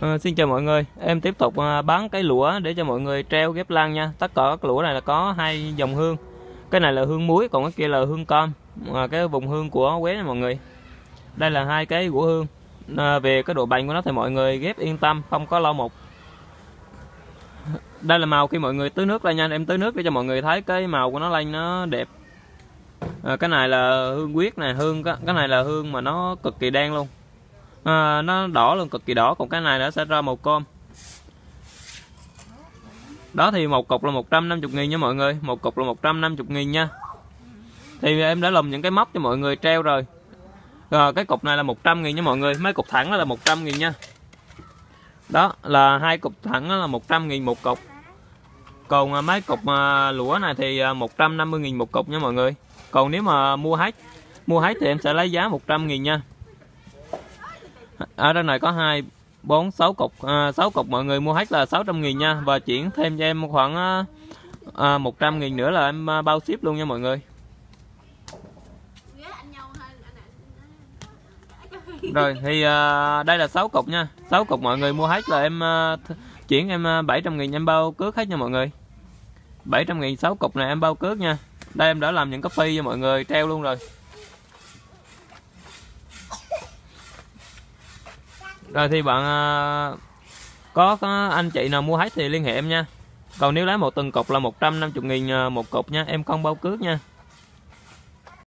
À, xin chào mọi người, em tiếp tục à, bán cái lũa để cho mọi người treo ghép lan nha. Tất cả các lũa này là có hai dòng hương. Cái này là hương muối, còn cái kia là hương com. À, cái vùng hương của Quế này mọi người. Đây là hai cái gỗ hương. À, về cái độ bành của nó thì mọi người ghép yên tâm, không có lo một. Đây là màu khi mọi người tưới nước lên nha, em tưới nước để cho mọi người thấy cái màu của nó lên nó đẹp. À, cái này là hương quyết nè, hương cái này là hương mà nó cực kỳ đen luôn à, nó đỏ luôn cực kỳ đỏ. Còn cái này nó sẽ ra màu cơm đó thì một cục là 150 nghìn nha mọi người. Một cục là 150 nghìn nha. Thì em đã lồng những cái móc cho mọi người treo rồi. À, cái cục này là 100 nghìn nha mọi người. Mấy cục thẳng là 100 nghìn nha. Đó là hai cục thẳng là 100 nghìn một cục. Còn à, mấy cục à, lũa này thì à, 150 nghìn một cục nha mọi người. Còn nếu mà mua hết mua hết thì em sẽ lấy giá 100 nghìn nha. À, ở đây này có hai bốn sáu cục. À, 6 cục mọi người mua hết là 600 nghìn nha. Và chuyển thêm cho em khoảng à, à 100 nghìn nữa là em à, bao ship luôn nha mọi người. Rồi thì à, đây là 6 cục nha. 6 cục mọi người mua hết là em à, chuyển em 700 nghìn em bao cước hết nha mọi người. 700 nghìn 6 cục này em bao cước nha. Đây em đã làm những copy cho mọi người treo luôn rồi. Rồi thì bạn à, có, có anh chị nào mua hết thì liên hệ em nha. Còn nếu lấy một từng cục là 150 nghìn à, một cục nha. Em không bao cước nha.